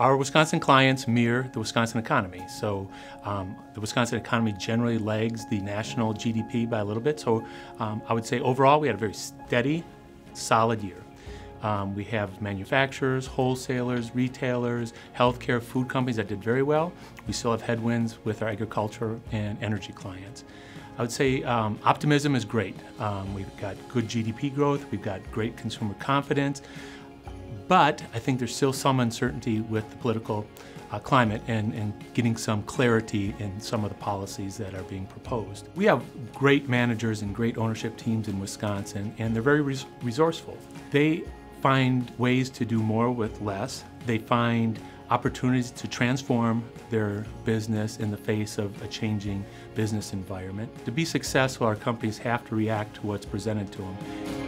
Our Wisconsin clients mirror the Wisconsin economy. So um, the Wisconsin economy generally lags the national GDP by a little bit. So um, I would say overall we had a very steady, solid year. Um, we have manufacturers, wholesalers, retailers, healthcare, food companies that did very well. We still have headwinds with our agriculture and energy clients. I would say um, optimism is great. Um, we've got good GDP growth, we've got great consumer confidence. But I think there's still some uncertainty with the political uh, climate and, and getting some clarity in some of the policies that are being proposed. We have great managers and great ownership teams in Wisconsin, and they're very res resourceful. They find ways to do more with less. They find opportunities to transform their business in the face of a changing business environment. To be successful, our companies have to react to what's presented to them.